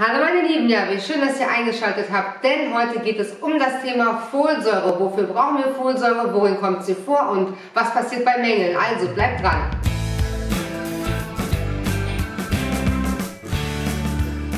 Hallo meine Lieben, ja, wie schön, dass ihr eingeschaltet habt, denn heute geht es um das Thema Folsäure. Wofür brauchen wir Folsäure, worin kommt sie vor und was passiert bei Mängeln? Also bleibt dran.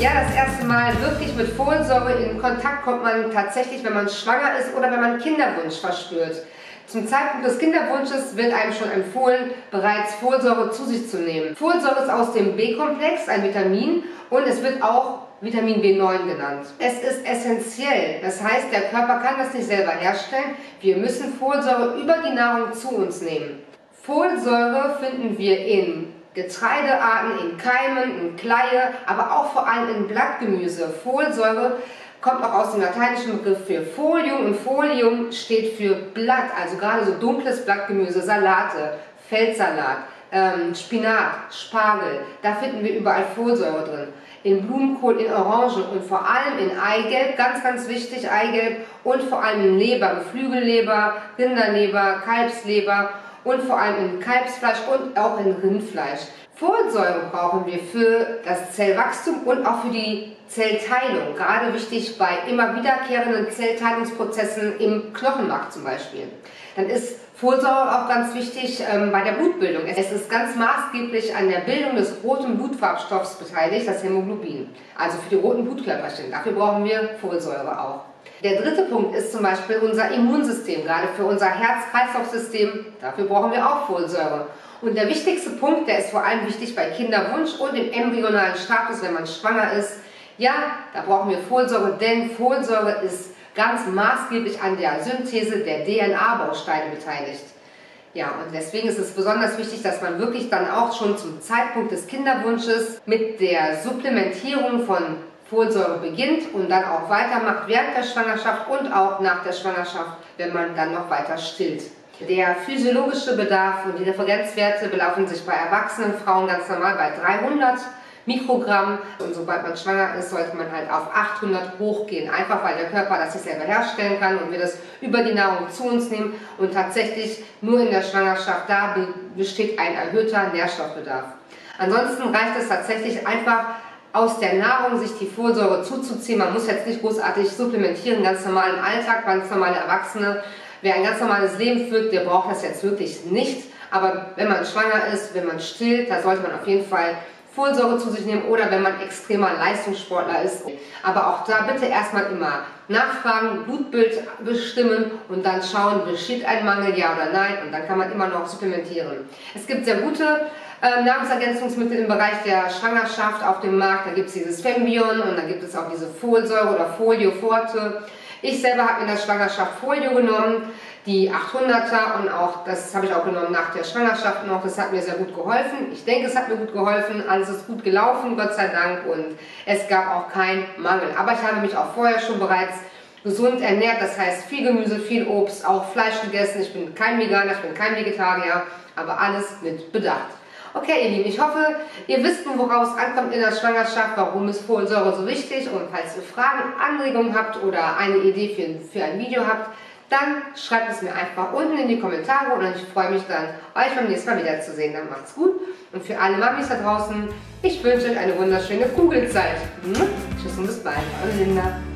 Ja, das erste Mal wirklich mit Folsäure in Kontakt kommt man tatsächlich, wenn man schwanger ist oder wenn man Kinderwunsch verspürt. Zum Zeitpunkt des Kinderwunsches wird einem schon empfohlen, bereits Folsäure zu sich zu nehmen. Folsäure ist aus dem B-Komplex, ein Vitamin, und es wird auch Vitamin B9 genannt. Es ist essentiell, das heißt, der Körper kann das nicht selber herstellen. Wir müssen Folsäure über die Nahrung zu uns nehmen. Folsäure finden wir in Getreidearten, in Keimen, in Kleie, aber auch vor allem in Blattgemüse. Folsäure kommt auch aus dem lateinischen Begriff für Folium und Folium steht für Blatt, also gerade so dunkles Blattgemüse, Salate, Feldsalat, ähm, Spinat, Spargel, da finden wir überall Folsäure drin. In Blumenkohl, in Orangen und vor allem in Eigelb, ganz, ganz wichtig, Eigelb und vor allem in Leber, Geflügelleber, Rinderleber, Kalbsleber und vor allem in Kalbsfleisch und auch in Rindfleisch. Folsäure brauchen wir für das Zellwachstum und auch für die Zellteilung. Gerade wichtig bei immer wiederkehrenden Zellteilungsprozessen im Knochenmark zum Beispiel. Dann ist Folsäure auch ganz wichtig ähm, bei der Blutbildung. Es ist ganz maßgeblich an der Bildung des roten Blutfarbstoffs beteiligt, das Hämoglobin. Also für die roten Blutkörperchen. Dafür brauchen wir Folsäure auch. Der dritte Punkt ist zum Beispiel unser Immunsystem, gerade für unser Herz-Kreislauf-System. Dafür brauchen wir auch Folsäure. Und der wichtigste Punkt, der ist vor allem wichtig bei Kinderwunsch und im embryonalen Status, wenn man schwanger ist. Ja, da brauchen wir Folsäure, denn Folsäure ist ganz maßgeblich an der Synthese der DNA-Bausteine beteiligt. Ja, und deswegen ist es besonders wichtig, dass man wirklich dann auch schon zum Zeitpunkt des Kinderwunsches mit der Supplementierung von Folsäure beginnt und dann auch weitermacht während der Schwangerschaft und auch nach der Schwangerschaft, wenn man dann noch weiter stillt. Der physiologische Bedarf und die Referenzwerte belaufen sich bei erwachsenen Frauen ganz normal bei 300 Mikrogramm und sobald man schwanger ist, sollte man halt auf 800 hochgehen, einfach weil der Körper das sich selber herstellen kann und wir das über die Nahrung zu uns nehmen und tatsächlich nur in der Schwangerschaft da besteht ein erhöhter Nährstoffbedarf. Ansonsten reicht es tatsächlich einfach aus der Nahrung sich die Folsäure zuzuziehen. Man muss jetzt nicht großartig supplementieren, ganz normal im Alltag, ganz normale Erwachsene Wer ein ganz normales Leben führt, der braucht das jetzt wirklich nicht. Aber wenn man schwanger ist, wenn man stillt, da sollte man auf jeden Fall Folsäure zu sich nehmen oder wenn man extremer Leistungssportler ist. Aber auch da bitte erstmal immer nachfragen, Blutbild bestimmen und dann schauen, besteht ein Mangel, ja oder nein und dann kann man immer noch supplementieren. Es gibt sehr gute äh, Nahrungsergänzungsmittel im Bereich der Schwangerschaft auf dem Markt. Da gibt es dieses Fembion und dann gibt es auch diese Folsäure oder Folio Forte. Ich selber habe in der Schwangerschaft Folio genommen, die 800er und auch, das habe ich auch genommen nach der Schwangerschaft noch, das hat mir sehr gut geholfen. Ich denke, es hat mir gut geholfen, alles ist gut gelaufen, Gott sei Dank und es gab auch keinen Mangel. Aber ich habe mich auch vorher schon bereits gesund ernährt, das heißt viel Gemüse, viel Obst, auch Fleisch gegessen. Ich bin kein Veganer, ich bin kein Vegetarier, aber alles mit Bedacht. Okay, ihr Lieben, ich hoffe, ihr wisst nun, woraus ankommt in der Schwangerschaft, warum ist Folsäure so wichtig und falls ihr Fragen, Anregungen habt oder eine Idee für, für ein Video habt, dann schreibt es mir einfach unten in die Kommentare und ich freue mich dann, euch beim nächsten Mal wiederzusehen. Dann macht's gut und für alle Mamis da draußen, ich wünsche euch eine wunderschöne Kugelzeit. Tschüss und bis bald, eure Linda.